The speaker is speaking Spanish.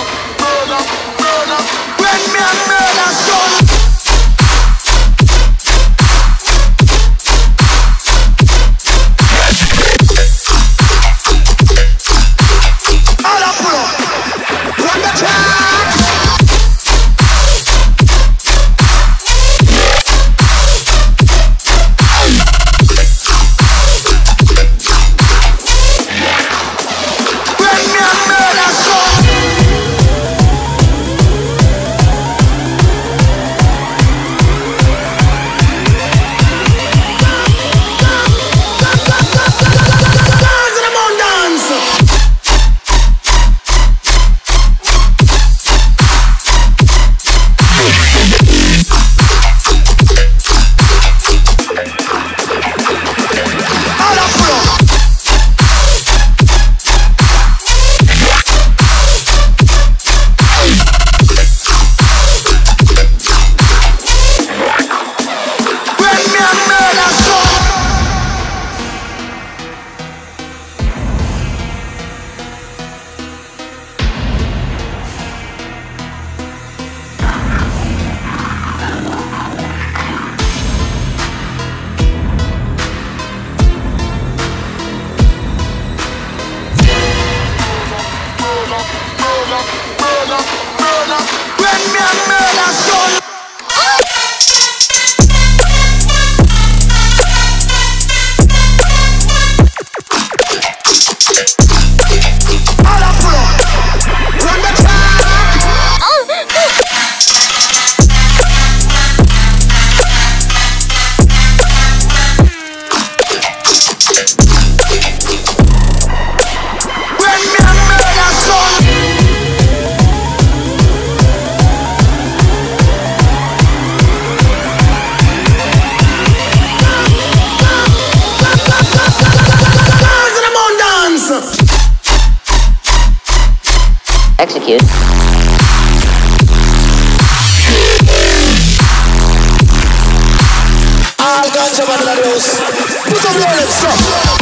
up, build up. murder, murder, murder, murder. When me a Execute. All guns are on.